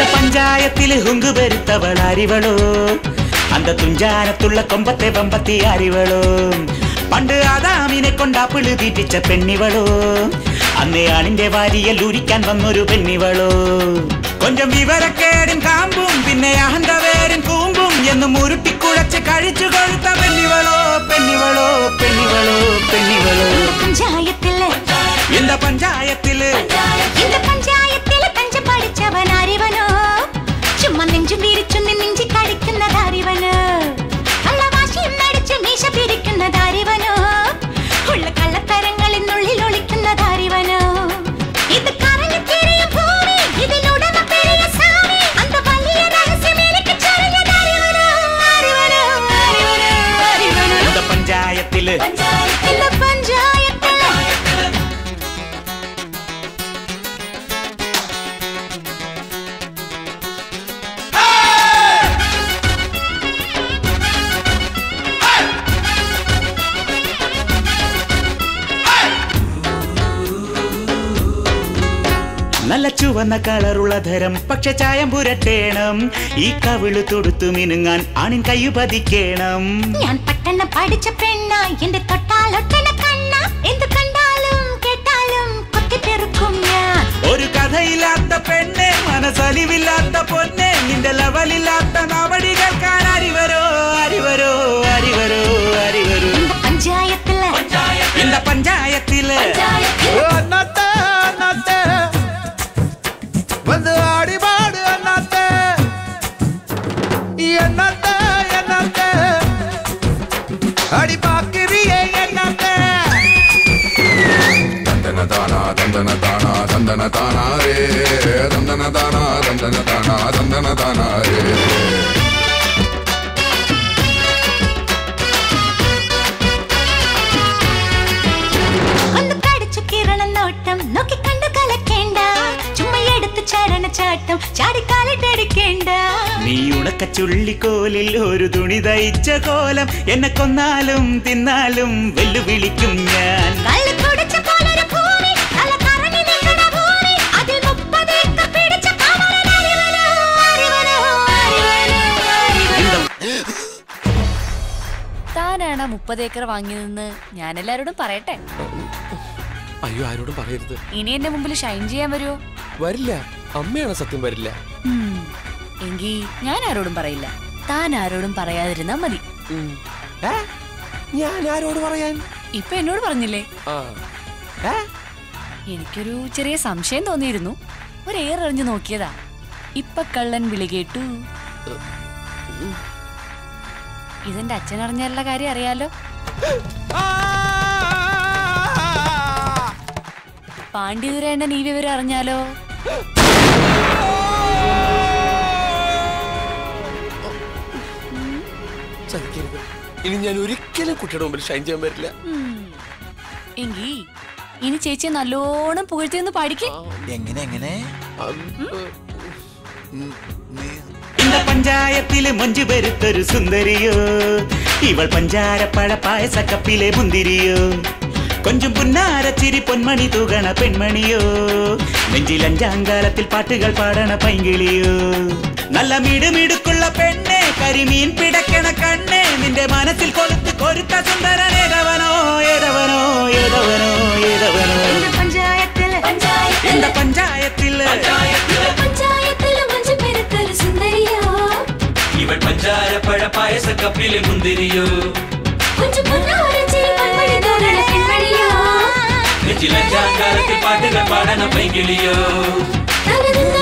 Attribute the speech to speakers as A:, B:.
A: அந்த പഞ്ചായത്തിൽ ഹുങ്കു വരുത്തവൾ அறிவளோ അന്ത തുഞ്ചാനത്തുള്ള കൊമ്പത്തെ പമ്പത്തി അറിവളോ പണ്ട് ആദാമിനെ കൊണ്ടാ പിളുതീറ്റിച്ച പെണ്ണിവളോ? അന്നയാളിന്റെ വാരിയൽ ഉരിക്കാൻ വന്നൊരു പെണ്ണിവളോ? കൊഞ്ചം വിവരക്കേടും കാമ്പും പിന്നെ അഹന്തവേരും കൂമ്പും എന്ന് മുരുട്ടിക്കുഴച്ച് കഴിച്ചു കൊഴുത്ത പെണ്ണിവളോ? പെണ്ണിവളോ പെണ്ണിവളോ പെണ്ണിവളോ?
B: പഞ്ചായത്തിൽ. എന്താ പഞ്ചായത്തിൽ? നെഞ്ചും വീരിച്ചു നെഞ്ചി കടിക്കുന്നത് അറിവനോ കള്ളവാശിയും നടിച്ച് മീശ പിരിക്കുന്നത് അറിവനോ ഉള്ള കള്ളത്തരങ്ങളിനുള്ളിൽ ഒളിക്കുന്നത് അറിവനോ? ഇത് കറങ്ങി
A: നല്ല ചുവന്ന കളറുള്ള ധരം പക്ഷെ ചായം പുരട്ടേണം. ഈ കവിൾ തൊടുത്തു മിനുങ്ങാൻ ആണിൻ കയ്യു പതിക്കേണം.
B: ഞാൻ പട്ടണം പഠിച്ച പെണ്ണ എന്റെ തൊട്ടാലൊട്ടന കണ്ണ. എന്ത് കണ്ടാലും കേട്ടാലും കൊത്തിപ്പെറുക്കും ഞാൻ.
A: ഒരു കഥയില്ലാത്ത പെണ്ണെ മനസ്സലിവില്ലാത്ത പൊന്നെ നിന്റെ ലെവലില്ലാത്ത
C: என்னத்த என்னத்த? அடி பாக்குறிய என்னத்த?
D: தந்தன தானா தந்தன தானா தந்தன
B: சும்மா எடுத்து சரண சாட்டம் சாடி காலிட்டு எடுக்கேண்டா
A: നീ ഉണക്ക ചുള്ളിക്കോലിൽ ഒരു തുണി തയ്ച്ച കോലം. എന്നെ കൊന്നാലും തിന്നാലും വെല്ലുവിളിക്കും ഞാൻ.
E: താനാണ് മുപ്പത് ഏക്കർ വാങ്ങിയതെന്ന് ഞാൻ എല്ലാരോടും പറയട്ടെ.
F: അയ്യോ ആരോടും പറയരുത്.
E: ഇനി എന്റെ മുമ്പിൽ ഷൈൻ ചെയ്യാൻ വരുമോ
F: വരില്ല. അമ്മയാണ് സത്യം വരില്ല?
E: എങ്കി ഞാൻ ആരോടും പറയില്ല. താൻ ആരോടും പറയാതിരുന്നാ മതി.
F: ഞാൻ ആരോട് പറയാൻ?
E: ഇപ്പൊ എന്നോട് പറഞ്ഞില്ലേ? എനിക്കൊരു ചെറിയ സംശയം തോന്നിയിരുന്നു. ഒരു എറിഞ്ഞു നോക്കിയതാ. ഇപ്പൊ കള്ളൻ വിളി കേട്ടു. ഇതെന്റെ അച്ഛൻ അറിഞ്ഞാലുള്ള കാര്യം അറിയാലോ. പാണ്ഡിതുരേണ്ണൻ ഈ വിവരം അറിഞ്ഞാലോ?
F: ചതിക്കരുത്. ഇനി ഞാൻ ഒരിക്കലും കുട്ടിയുടെ മുമ്പിൽ ഷൈൻ ചെയ്യാൻ പറ്റില്ല.
E: എങ്കി ഇനി ചേച്ചിയെ നല്ലോണം പുകഴ്ത്തിയെന്ന് പഠിക്കേ
C: എങ്ങനെ എങ്ങനെ?
A: പഞ്ചായത്തിലെ മഞ്ജു പെരുത്തൊരു സുന്ദരിയോ. ഇവൾ പഞ്ചാരപ്പഴ പായസക്കപ്പിലെ മുന്തിരിയോ. കൊഞ്ചും പുന്നാര ചിരി പൊന്മണി തൂകണ പെൺമണിയോ? നെഞ്ചിൽ അഞ്ചാങ്കാലത്തിൽ പാട്ടുകൾ പാടണ പൈങ്കിളിയോ? നല്ല മിടുമിടുക്കുള്ള പെണ്ണെ കരിമീൻ പിടക്കണ കണ്ണെ നിന്റെ മനസ്സിൽ കൊളുത്ത് കൊരുത്ത സുന്ദരൻ ഏതവനോ ഏതവനോ ഏതവനോ ഏതവനോ
B: പഞ്ചായത്തിൽ എന്റെ പഞ്ചായത്തിൽ
G: പഞ്ചാര പഴ പായസ കപ്പിലെ മുന്തിരിയോ? നെഞ്ചിലഞ്ചാങ്കാലത്തിൽ പാട്ടുകൾ പാടണ പൈകിളിയോ
B: തനതും